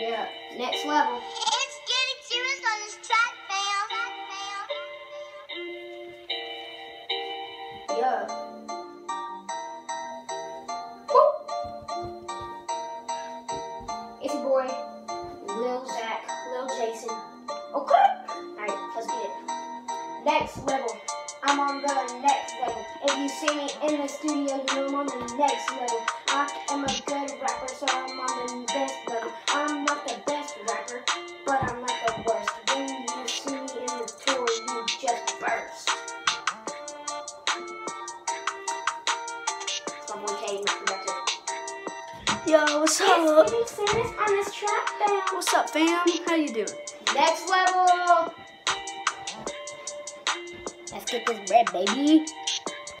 Yeah, next level. It's getting serious on this track, fam. Yeah. Woo. It's your boy, Lil Zach, Lil Jason. Okay. Alright, let's get it. Next level. I'm on the next level. If you see me in the studio, you know I'm on the next level. I am a good rapper, so I'm on the but I'm not the worst. When you see me in the tour, you just burst. It's my boy Caden, that's it. Yo, what's up? getting serious on this track, fam. What's up, fam? How you doing? Next level. Let's get this bread, baby.